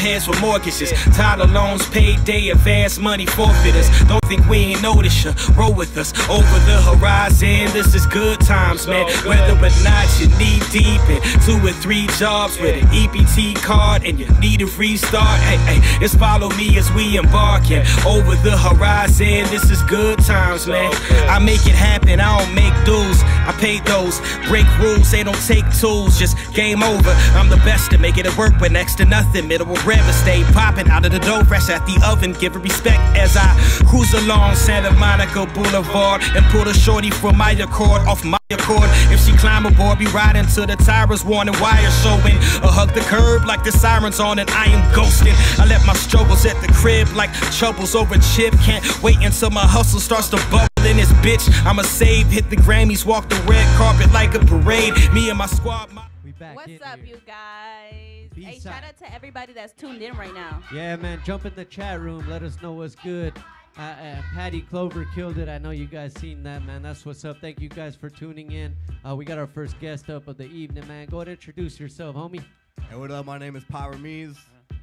heads with mortgages. Title loans, payday, advance money forfeiters. Don't think we ain't noticed ya. Roll with us over the horizon. This is good times, man. Whether or not you knee deep in two or three jobs with an EBT card and you need a restart. Hey, hey, it's follow me as we embarking over the horizon. This is good times, man. I make it happen. I don't make dues. I pay those. Break rules. They don't take tools. Just game over. I'm the best at making it work with next to nothing. Middle of river, stay popping out of the dough, fresh at the oven. Give respect as I cruise along Santa Monica Boulevard and pull a shorty from my accord off my accord. If she climb aboard, be riding to the tires, warning wires showing. Or hug the curb like the sirens on, and I am ghosting. I let my struggles at the crib like troubles over chip. Can't wait until my hustle starts to bubble in this bitch. I'ma save, hit the Grammys, walk the red carpet like a parade. Me and my squad. My back What's in up, here. you guys? Hey, B-side. shout out to everybody that's tuned in right now. Yeah, man, jump in the chat room. Let us know what's good. Uh, uh, Patty Clover killed it. I know you guys seen that, man. That's what's up. Thank you guys for tuning in. Uh, we got our first guest up of the evening, man. Go ahead and introduce yourself, homie. Hey, what up? My name is Pyramis.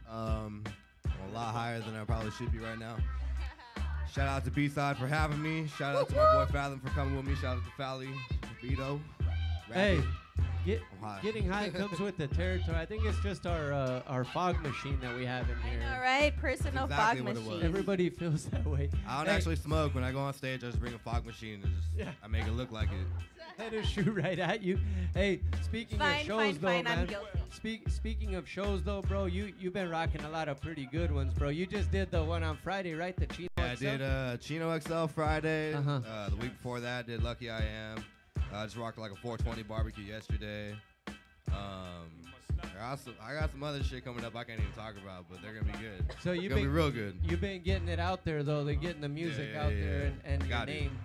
Um, I'm a lot higher than I probably should be right now. Shout out to B-Side for having me. Shout out to my boy Fathom for coming with me. Shout out to Fally, Vito. Hey, Rappy. Get, high. getting high comes with the territory. I think it's just our uh, our fog machine that we have in here. All right, personal exactly fog what it was. machine. Everybody feels that way. I don't Hey, actually smoke. When I go on stage, I just bring a fog machine and just Yeah. I make it look like it. That is shoot right at you. Hey, speaking Fine, of shows fine, though, fine, I'm man. Speak, speaking of shows though, bro, you you've been rocking a lot of pretty good ones, bro. You just did the one on Friday, right? The Chino Yeah, I XL? did uh, Chino XL Friday. Uh-huh. Uh, the week before that, did Lucky I Am. I just rocked like a 420 barbecue yesterday. Um, I got, some, I got some other shit coming up I can't even talk about, but they're gonna be good. So you've been be real good. You've been getting it out there though. They're getting the music yeah, out yeah, there yeah. and, and your it. name.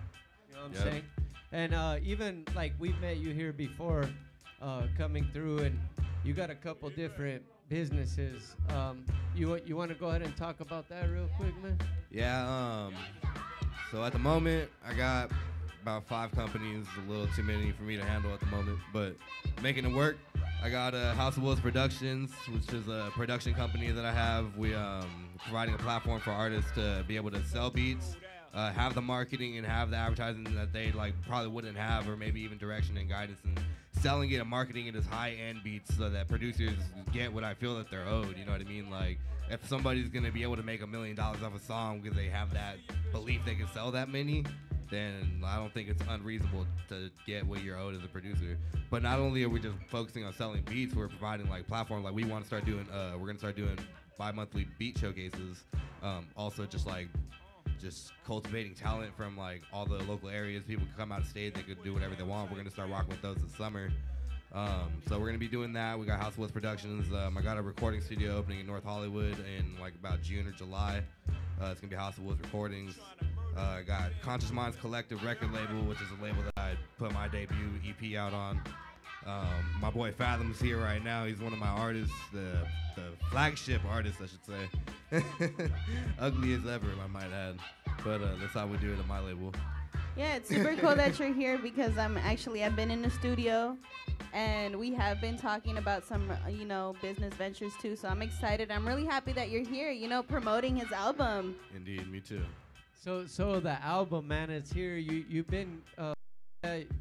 You know what I'm Yep. saying? And uh, even like we've met you here before, uh, coming through, and you got a couple different businesses. Um, you you want to go ahead and talk about that real quick, man? Yeah. Um. So at the moment, I got about five companies. A little too many for me to handle at the moment, but making it work. I got uh, House of Wolves Productions, which is a production company that I have. We um providing a platform for artists to be able to sell beats. Uh, have the marketing and have the advertising that they like probably wouldn't have, or maybe even direction and guidance, and selling it and marketing it as high-end beats so that producers get what I feel that they're owed. You know what I mean? Like if somebody's gonna be able to make a million dollars off a song because they have that belief they can sell that many, then I don't think it's unreasonable to get what you're owed as a producer. But not only are we just focusing on selling beats, we're providing like platforms. Like we want to start doing, uh, we're gonna start doing bi-monthly beat showcases. Um, also, just like just cultivating talent from like all the local areas. People can come out of state, they could do whatever they want. We're gonna start rocking with those this summer. Um, so we're gonna be doing that. We got House of Wolves Productions. Um, I got a recording studio opening in North Hollywood in like about June or July. Uh, it's gonna be House Woods Recordings. Uh, I got Conscious Minds Collective record label, which is a label that I put my debut EP out on. Um, my boy Fathom's here right now. He's one of my artists, the, the flagship artist, I should say. Ugly as ever, I might add. But uh, that's how we do it at my label. Yeah, it's super cool that you're here because I'm actually I've been in the studio and we have been talking about some you know business ventures too. So I'm excited. I'm really happy that you're here. You know, promoting his album. Indeed, me too. So so the album, man, it's here. You you've been uh,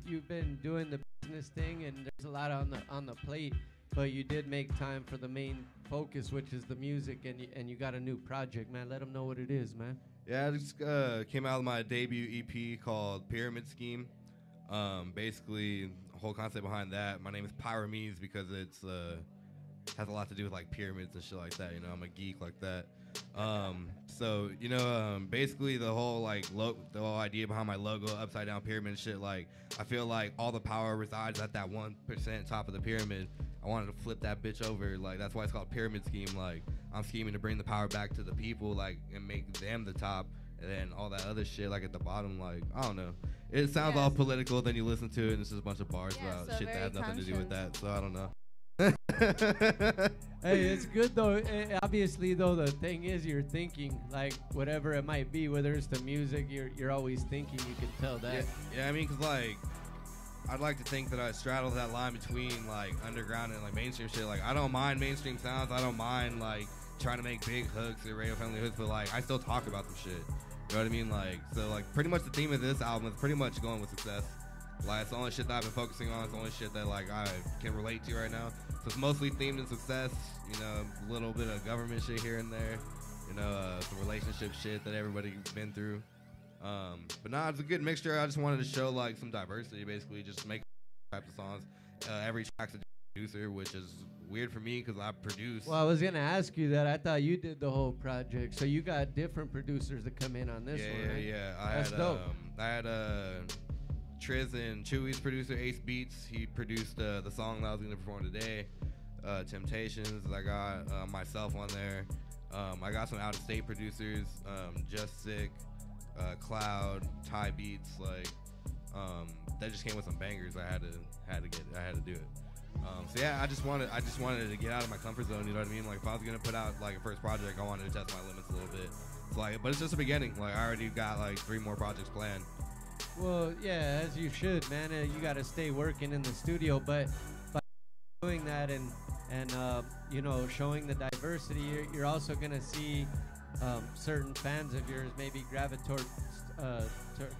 you've been doing the business thing, and there's a lot on the on the plate. But you did make time for the main focus, which is the music, and you, and you got a new project, man. Let them know what it is, man. Yeah, I just uh, came out of my debut EP called Pyramid Scheme. Um, basically, the whole concept behind that. My name is Pyramis because it's uh, has a lot to do with like pyramids and shit like that. You know, I'm a geek like that. Um, so you know, um, basically the whole like lo- the whole idea behind my logo, upside down pyramid shit. Like, I feel like all the power resides at that one percent top of the pyramid. I wanted to flip that bitch over. Like that's why it's called pyramid scheme. Like I'm scheming to bring the power back to the people, like and make them the top, and then all that other shit like at the bottom. Like I don't know. It sounds all political. Then you listen to it, and it's just a bunch of bars Yeah, about so shit that have nothing to do with that. So I don't know. Hey, it's good though. Eh, obviously, though, the thing is, you're thinking like whatever it might be, whether it's the music, you're you're always thinking. You can tell that. Yeah, yeah, I mean, cause like, I'd like to think that I straddle that line between like underground and like mainstream shit. Like, I don't mind mainstream sounds. I don't mind like trying to make big hooks or radio friendly hooks, but like I still talk about some shit. You know what I mean? Like so, like pretty much the theme of this album is pretty much going with success. Like it's the only shit that I've been focusing on. It's the only shit that like I can relate to right now. So it's mostly themed in success. You know, a little bit of government shit here and there. You know, uh, some relationship shit that everybody's been through. Um, but nah, it's a good mixture. I just wanted to show like some diversity, basically, just make types of songs. Uh, every track's a producer, which is weird for me because I produce. Well, I was gonna ask you that. I thought you did the whole project, so you got different producers that come in on this yeah, one, yeah, right? yeah. I That's had, dope. Um, I had uh, Triz and Chewy's producer, Ace Beats. He produced uh, the song that I was gonna perform today. Uh, Temptations. I got uh, myself on there. Um, I got some out of state producers. Um, Just Sick, uh, Cloud, Ty Beats. Like um, that just came with some bangers. I had to had to get. I had to do it. Um, so yeah, I just wanted I just wanted to get out of my comfort zone. You know what I mean? Like if I was gonna put out like a first project, I wanted to test my limits a little bit. It's like, but it's just the beginning. Like I already got like three more projects planned. Well, yeah, as you should, man. Uh, you got to stay working in the studio, but by doing that and and uh, you know showing the diversity, you're, you're also gonna see um, certain fans of yours maybe gravitate uh,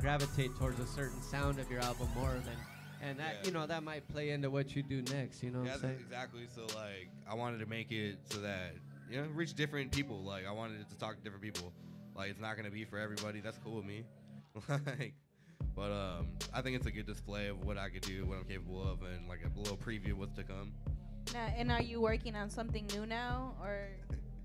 gravitate towards a certain sound of your album more than. And that Yeah. you know that might play into what you do next. You know yeah, what I'm saying? exactly. So like I wanted to make it so that you know reach different people. Like I wanted it to talk to different people. Like it's not gonna be for everybody. That's cool with me. like, but um, I think it's a good display of what I could do, what I'm capable of, and like a little preview of what's to come. Now, and are you working on something new now, or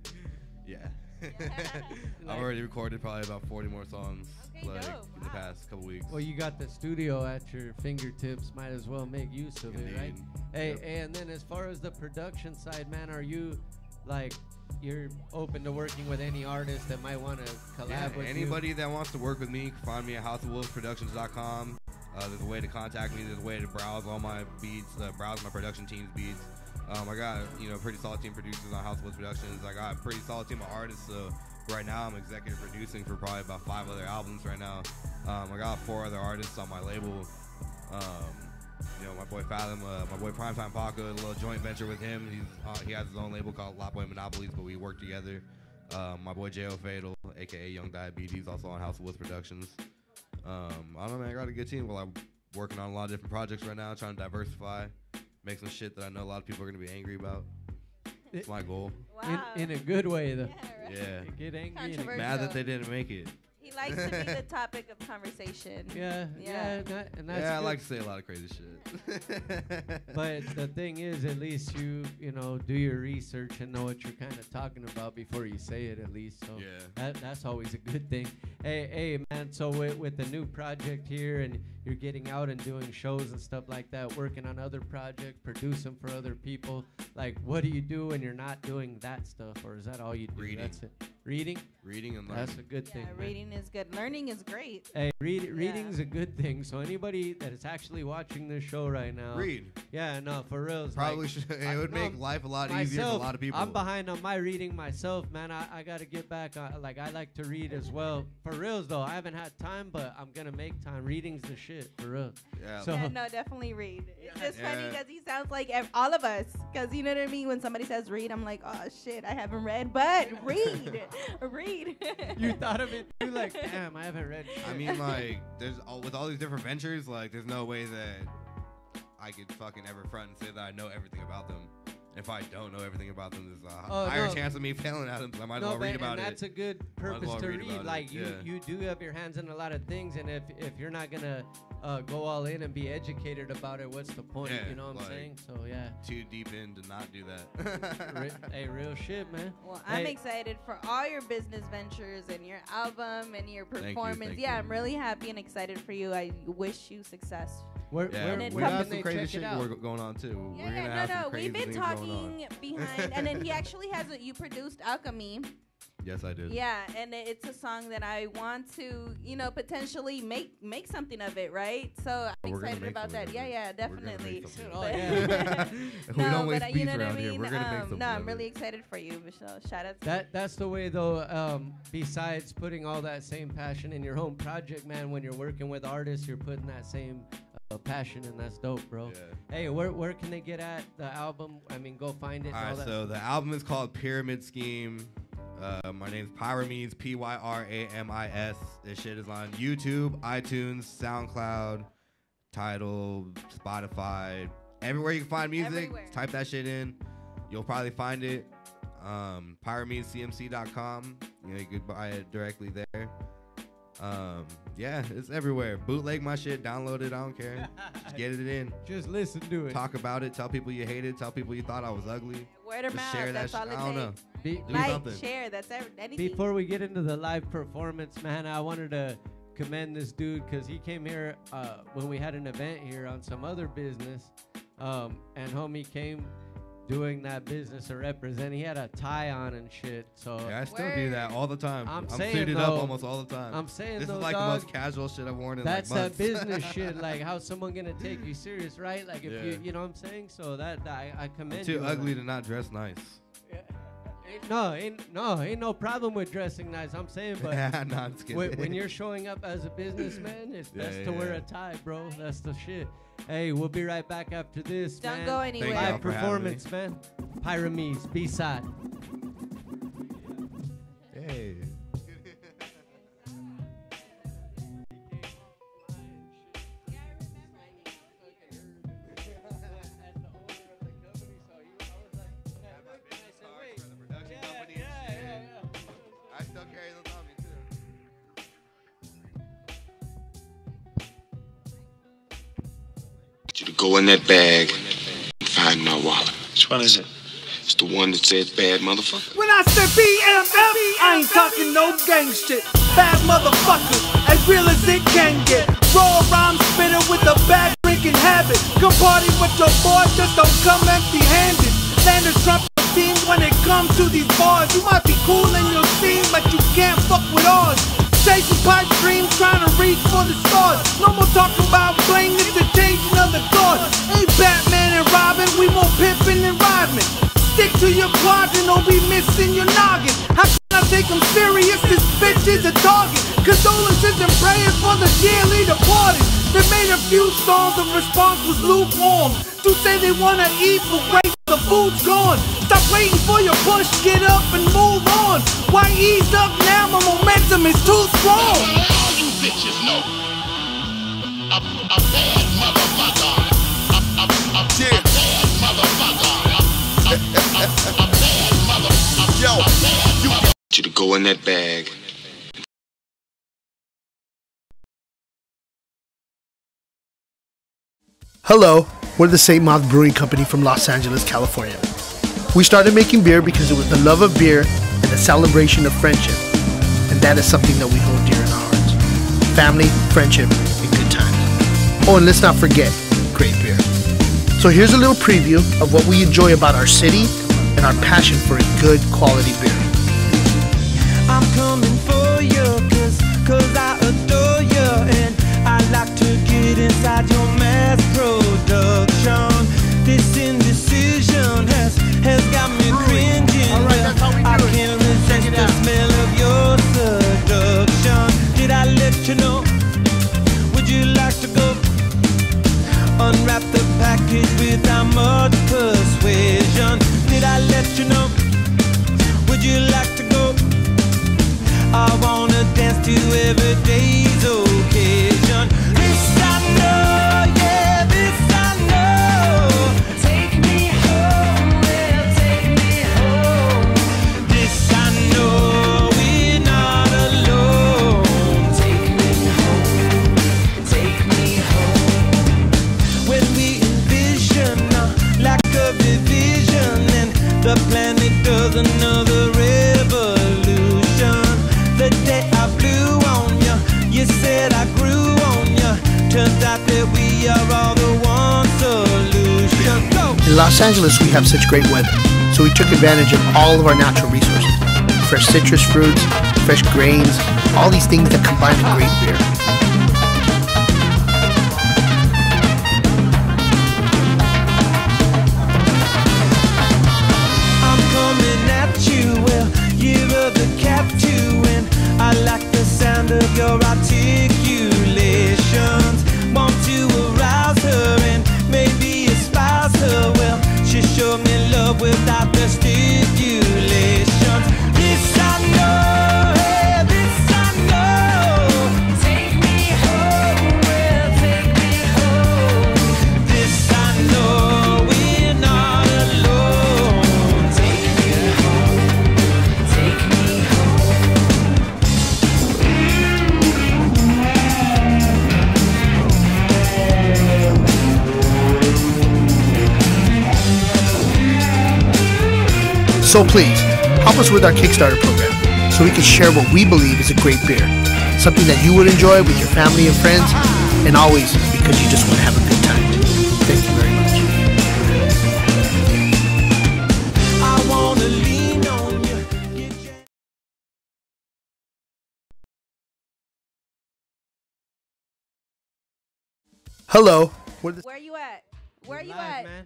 Yeah. Like- I've already recorded probably about 40 more songs Okay, like dope. in the Wow. past couple weeks. Well, you got the studio at your fingertips. Might as well make use of it, right? Hey, Yep. and then as far as the production side, man, are you like you're open to working with any artist that might want to collab Yeah, with anybody that wants to work with me, can find me at housewolfproductions.com. Uh, there's a way to contact me. There's a way to browse all my beats, uh, browse my production team's beats. Um, I got you know pretty solid team of producers on House of Wolves Productions. I got a pretty solid team of artists. So right now I'm executive producing for probably about five other albums right now. Um, I got four other artists on my label. Um, you know my boy Fathom, uh, my boy Primetime Paco, a little joint venture with him. He's uh, he has his own label called Lot Boy Monopolies, but we work together. Um, my boy J.O. Fatal, aka Young Diabetes, also on House of Wolves Productions. Um, I don't know, man. I got a good team. Well, I'm working on a lot of different projects right now, trying to diversify, make some shit that I know a lot of people are gonna be angry about. It's my goal. wow? In, in a good way, though. yeah, right. Yeah. Get angry. in a- Controversial. Mad that they didn't make it. He likes to be the topic of conversation. Yeah, yeah, Yeah. that- and that's yeah, I good. like to say a lot of crazy shit. But the thing is, at least you you know do your research and know what you're kind of talking about before you say it. At least, so Yeah. that, that's always a good thing. Hey, hey, man. So with, with the new project here, and you're getting out and doing shows and stuff like that, working on other projects, producing for other people. Like, what do you do when you're not doing that stuff, or is that all you do? Reading. That's it. Reading. Reading and learning. That's a good Yeah, thing. man. reading is good. Learning is great. Hey, read, Yeah. reading's a good thing. So anybody that is actually watching this show right now, Read. Yeah, no, for real. Probably like, should. I- It would no, make life a lot easier for a lot of people. I'm behind on my reading myself, man. I, I got to get back. On, like I like to read as well. For reals though, I haven't had time, but I'm gonna make time. Reading's the shit, for real. Yeah. So- Yeah, no, definitely read. It's just funny because he sounds like ev- all of us. Because you know what I mean? When somebody says read, I'm like, oh shit, I haven't read, but read, read. You thought of it too, like, damn, I haven't read. Shit. I mean, like, there's all, with all these different ventures, like, there's no way that I could fucking ever front and say that I know everything about them. If I don't know everything about them, there's a Oh, higher no. chance of me failing at them. So I might as well read but- about and it. that's a good purpose well to read read. Like you, yeah. you do have your hands in a lot of things, and if if you're not gonna uh, go all in and be educated about it, what's the point? Yeah, you know what I'm saying? So yeah, Too deep in to not do that. Re- hey, real shit, man. Well, I'm excited for all your business ventures and your album and your you, performance. thank yeah, you. I'm really happy and excited for you. I wish you success. Where, yeah, where, And then we got some crazy shit we're going on too. Yeah, we're gonna yeah, have no, some no. crazy We've been things going on. talking behind, and then he actually has a. You produced Alchemy. Yes, I did. Yeah, and it's a song that I want to, you know, potentially make make something of it, right? So I'm We're excited about that. of Yeah, it. yeah, We're make definitely. Oh, But- yeah. we no, don't waste but uh, you know what I around mean. here. We're gonna make Um, something no, I'm it. really excited for you, Michelle. Shout out. To That that's the way though. Um, besides putting all that same passion in your own project, man, when you're working with artists, you're putting that same a passion, and that's dope, bro. Yeah. Hey, where where can they get at the album? I mean, go find it. and All all right, that so the album is called Pyramid Scheme. Uh, my name's Pyramis, P Y R A M I S. This shit is on YouTube, iTunes, SoundCloud, Tidal, Spotify, everywhere you can find music. Everywhere. Type that shit in, you'll probably find it. Um, PyramisCMC.com. You know, you could buy it directly there. Um, yeah, it's everywhere. Bootleg my shit, download it. I don't care. Just get it in. Just listen to it. Talk about it. Tell people you hate it. Tell people you thought I was ugly. Word of Just mouth. share that That's shit. all it I don't know. takes. Be- Do Like, something. share. That's every, anything. Before we get into the live performance, man, I wanted to commend this dude because he came here uh, when we had an event here on some other business, um, and homie came doing that business or represent. He had a tie on and shit. So Yeah, I still do that all the time. I'm I'm, saying, suited though- up almost all the time. I'm saying this though, is like dog, the most casual shit I've worn in that's like that business shit. Like, how's someone gonna take you serious, right? Like, if you, Yeah. you know what I'm saying. So that, that I, I commend I'm too you. ugly to not dress nice. Ain't- No, ain't no, ain't no problem with dressing nice. I'm saying, but nah, I'm when, when you're showing up as a businessman, it's Yeah, best to wear a tie, bro. That's the shit. Hey, we'll be right back after this, Don't man. go anywhere. Live performance, man. Pyramis, B-side. hey. To go in that bag and find my wallet. Which one is it? It's the one that says bad motherfucker. When I said BMF, I ain't talking no gang shit. Bad motherfucker, as real as it can get. Raw rhyme spitter with a bad drinking habit. Come party with your boys, just don't come empty handed. Landers Trump team when it comes to these bars. You might be cool in your scene, but you can't fuck with ours. Chasing pipe dreams, trying to reach for the stars. No more talking about bling, it's the changing of the guard. Hey, Batman and Robin, we more pimpin' and Rodman. Stick to your quadrant, don't be missing your noggin. How can I take them serious? This bitch is a target. Condolences and prayers for the dearly departed. They made a few songs, the response was lukewarm. To say they wanna eat, but wait, the food's gone. Stop waiting for your push, get up and move on. Why ease up now? My momentum is too strong. All you bitches know. A, a bad motherfucker. A, a, a, a bad motherfucker. A, a, a, a bad mother. Yo, you I want you to go in that bag. Hello, we're the St. Moth Brewing Company from Los Angeles, California. We started making beer because it was the love of beer and the celebration of friendship. And that is something that we hold dear in our hearts. Family, friendship, and good times. Oh, and let's not forget, great beer. So here's a little preview of what we enjoy about our city and our passion for a good quality beer. I'm coming every day's Angeles, we have such great weather, so we took advantage of all of our natural resources fresh citrus fruits, fresh grains, all these things that combine a great beer. So please, help us with our Kickstarter program so we can share what we believe is a great beer. Something that you would enjoy with your family and friends, and always because you just want to have a good time. Thank you very much. I wanna lean on you. Get your Hello. Where are Where you at? Where We're you live, at? man?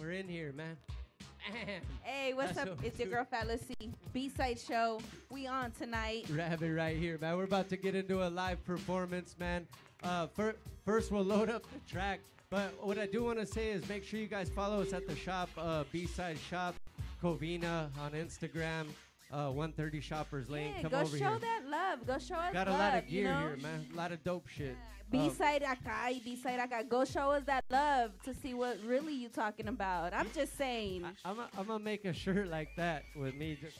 We're in here, man. Hey, what's That's up? so It's your girl Phalasee. B-side show. We on tonight. Rabbit right here, man. We're about to get into a live performance, man. Uh, fir- first, we'll load up the track. But what I do want to say is make sure you guys follow us at the shop, uh, B-Side Shop, Covina on Instagram, uh, 130 Shoppers Lane. Yeah, Come go over show here. that love. Go show us Got a love. lot of you gear know? here, man. A lot of dope shit. B Uh, side acá y B side acá. Go show us that love to see what really you talking about. I'm just saying. I'm I'm gonna make a shirt like that with me just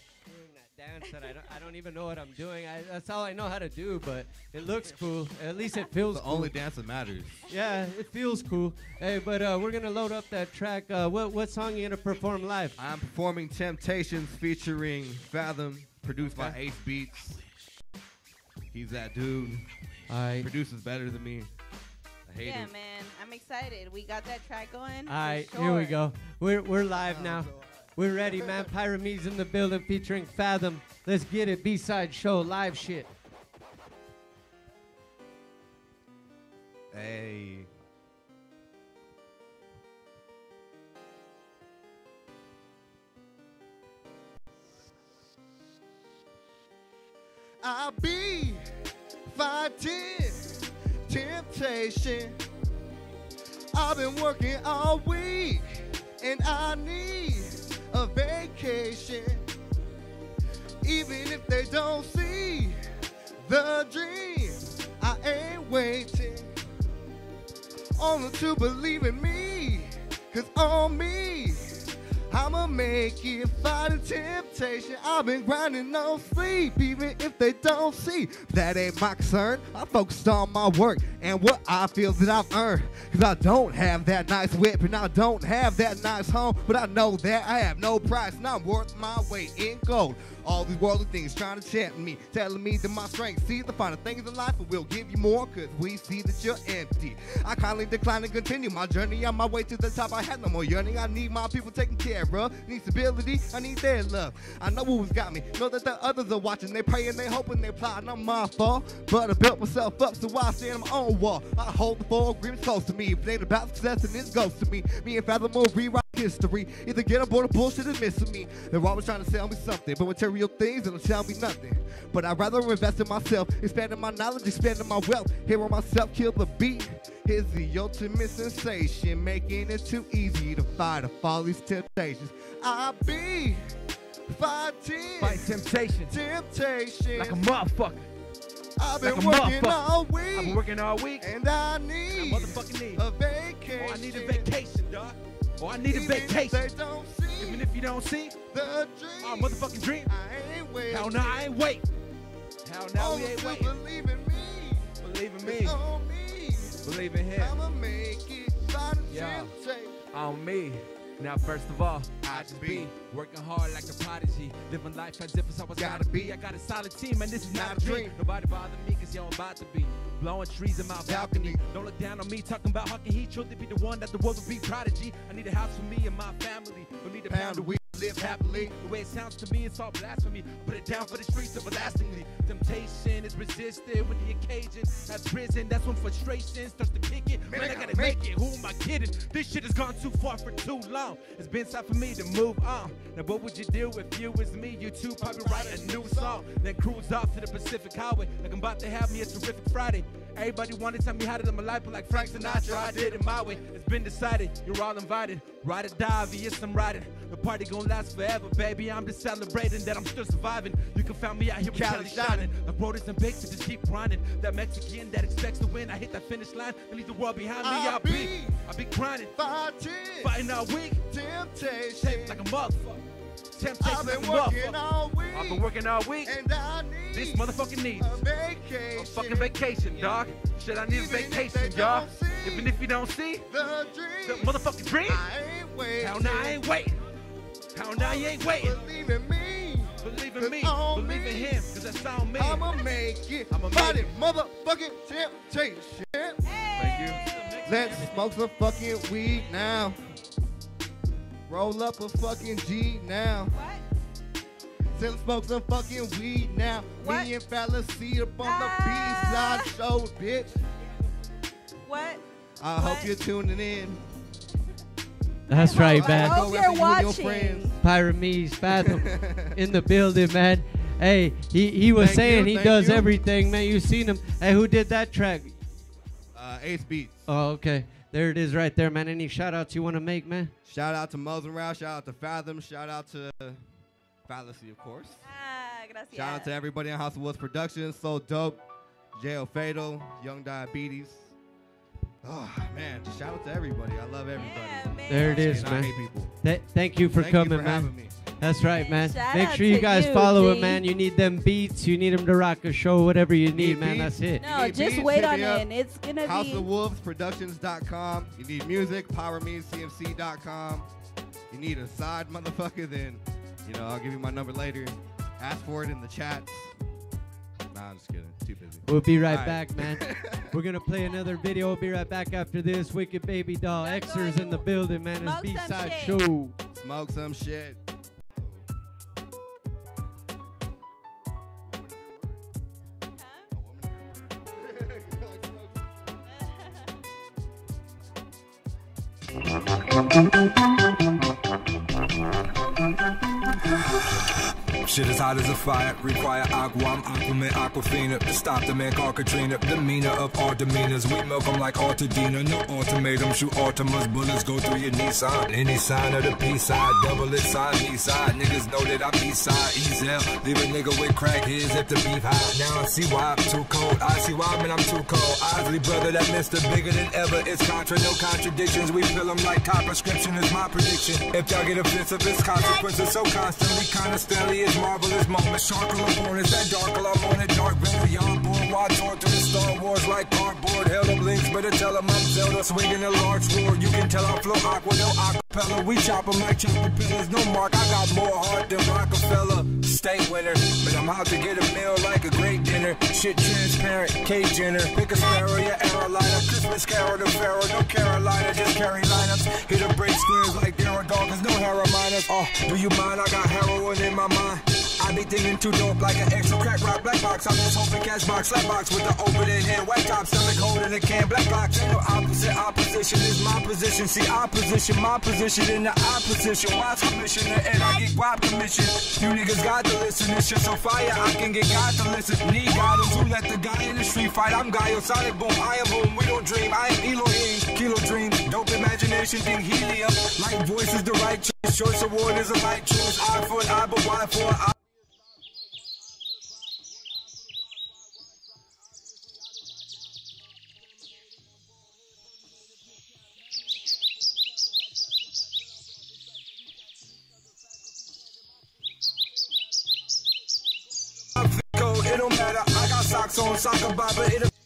dance that I don't I don't even know what I'm doing. I, that's all I know how to do, but it looks cool. At least it feels The cool. only dance that matters. Yeah, it feels cool. Hey, but uh, we're gonna load up that track. Uh, what what song you gonna perform live? I'm performing Temptations featuring Fathom, produced by Ace Beats. He's that dude. All right. Produces better than me. Yeah, it. man. I'm excited. We got that track going. All right, for here we go. We're we're live now. We're ready, man. Pyramis in the building featuring Fathom. Let's get it. B-side show, live shit. Hey. I'll be fighting temptation. I've been working all week and I need a vacation. Even if they don't see the dream, I ain't waiting only to believe in me. Cause on me, I'ma make it fight a temptation. I've been grinding no sleep, even if they don't see. That ain't my concern. I'm focused on my work and what I feel that I've earned. Cause I don't have that nice whip and I don't have that nice home. But I know that I have no price and I'm worth my weight in gold. All these worldly things trying to tempt me, telling me that my strength see the finer things in life, and we'll give you more, cause we see that you're empty. I kindly decline to continue my journey on my way to the top. I had no more yearning. I need my people taken care of. Need stability, I need their love. I know who's got me. Know that the others are watching. They praying, they hoping, they plotting. I'm my fault. But I built myself up, so I stand on my own wall. I hold the four agreements close to me. If ain't about success, then it's ghost to me. Me and Fathom will rewrite history. Either get aboard or bullshit is missing me. They're always trying to sell me something, but material things don't tell me nothing. But I'd rather invest in myself, expanding my knowledge, expanding my wealth. Hearing myself kill the beat is the ultimate sensation, making it too easy to fight off all these temptations. I be fighting Fight temptation temptation. like a motherfucker. I've been like working all week. I've been working all week. and I I need motherfucking need. a vacation. Oh, I need a vacation, dog. Oh, I need a Even if vacation. They don't see Even if you don't see, the dream. oh, motherfucking dream. I ain't waiting. Hell no, I ain't wait. Hell no, All we ain't waiting. Believe in me. Believe in me. In him. I'ma make it. Find a Yeah. On me. Now, first of all, I just be working hard like a prodigy, living life as if it's always gotta be. I got a solid team, and this is not a dream. Nobody bother me, cause I'm about to be blowing trees in my balcony. Don't look down on me, talking about how can he truly be the one that the world will be prodigy. I need a house for me and my family. Don't need a pound of weed, live happily. The way it sounds to me, it's all blasphemy. Put it down for the streets everlastingly. Temptation is resisted when the occasion has risen. That's when frustration starts to kick it. Man, I gotta make it. Who am I kidding? This shit has gone too far for too long. It's been time for me to move on. Now, what would you do if you was me? You two probably write a new song, then cruise off to the Pacific Highway like I'm about to have me a terrific Friday. Everybody wanna tell me how to live my life, but like Frank Sinatra, I did it my way. It's been decided, you're all invited. Ride or die, yes, I'm riding. The party gon' last forever, baby. I'm just celebrating that I'm still surviving. You can find me out here with Cali shining. The borders and bakes, so just keep grinding. That Mexican that expects to win, I hit that finish line and leave the world behind me. I I be, be I be grinding, Fighting fighting all week, temptation. shaped like a motherfucker. Temptation I've been working all week. I've been working all week. And I need This motherfucking needs a vacation. a fucking vacation, dog. Shit, I need a Even if they vacation, y'all. Even if you don't see The the motherfucking dream, I ain't waiting. hell no, I ain't waiting. Countdown, you ain't waiting. Believe in me. Believe in me. Believe in him. Cause that's on me. I'ma make it. I'ma make Body it. motherfucking temptation. Thank you. Let's smoke some fucking weed now. Roll up a fucking G now. What? Let's smoke some fucking weed now. What? Me and Phalasee up on Ah. the B-side show, bitch. What? I hope you're tuning in. That's right, I man. hope Go you're after you and watching. friends. Fathom in the building, man. Hey, he, he was Thank saying you, he does you. everything, man. You seen him? Hey, who did that track? Uh, Ace Beats. Oh, okay. There it is, right there, man. Any shout outs you want to make, man? Shout out to Mosin Rao. Shout out to Fathom. Shout out to Phalasee, of course. Ah, gracias. Shout out to everybody on House of Wolves Productions. So dope. Jail Fatal. Young Diabetes. Oh, man. Just shout out to everybody. I love everybody. Yeah. There it is, man. Th- thank you for Thank you coming, for man. Having me. That's right, man. Shout Make sure you guys you, follow G. it, man. You need them beats. You need them to rock a show, whatever you need, Need man. beats? That's it. No, just beats, wait hit on me up. it. It's gonna House be. of Wolves Productions.com. You need music, PyramisCMC.com. You need a side motherfucker, then you know I'll give you my number later. Ask for it in the chats. Nah, I'm just kidding. Too busy. We'll be right All back, man. We're gonna play another video. We'll be right back after this. Wicked Baby Doll, Xers in the building, man. It's Smoke some B-side show. Smoke some shit. Thank you. Shit is hot as a fire, require aqua. I'm Aquaman, Aquafina. To stop the man called Katrina. Demeanor of all demeanors. We milk 'em like Altadena. No ultimatum. Shoot Altimas. Bullets go through your Nissan. Any sign of the peace side. Double it side, east side. Niggas know that I'm east side. Hell. Leave a nigga with crackheads if the beef hot. Now I see why I'm too cold. I see why, man, I'm too cold. Osley brother, that Mr. Bigger than ever. It's contra, no contradictions. We fill 'em like top prescription is my prediction. If y'all get offensive, it's consequences. So constantly, constantly, it's marvelous moments. Sharkle opponents, that darkle, I'm on it. Dark Vader, young boy, watch on through the Star Wars like cardboard. Held up links, better tell 'em I'm Zelda. Swinging a large sword, you can tell I flow aqua, no acapella. We chop 'em like chopper pillars, no mark. I got more heart than Rockefeller. State winner, but I'm out to get a meal like a great dinner. Shit transparent, K Jenner. Pick a sparrow, your lighter. Christmas carol to Pharaoh, no Carolina, just carry lineups. Hit a break squares like Darren Dawkins, no Harrow minus. Oh, uh, do you mind? I got heroin in my mind. I be thinking too dope like an extra crack rock black box. I'm just hoping cash box, slap box with the open in hand, white top stomach holding a can, black box. No opposite, opposition is my position. See, opposition, my position in the opposition. Watch commissioner and I get guap commission. You niggas got to listen, this shit so fire. I can get God to listen. Need guidance, who let the guy in the street fight? I'm Guile, Sonic Boom, I am Boom. We don't dream, I am Elohim. Kilo dream, dope imagination, think helium. Light voice is the right choice. Choice award is a light choice. Eye for an eye, but why for an eye? Don't matter. I got socks on, soccer bopper, it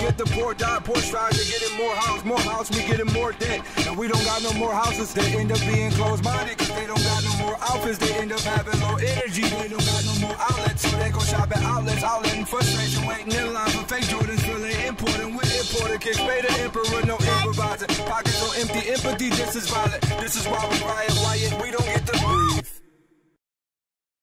get the poor die, poor strive to get in more house, more house, we getting more debt. And we don't got no more houses, they end up being closed minded, cause they don't got no more outfits, they end up having low energy, they don't got no more outlets, so they go shop at outlets, outletting frustration, waiting in line for fake Jordans, feeling important with imported kicks, pay the emperor, no improviser, pockets on empty, empathy, this is violent, this is why we riot, riot, we don't get to breathe.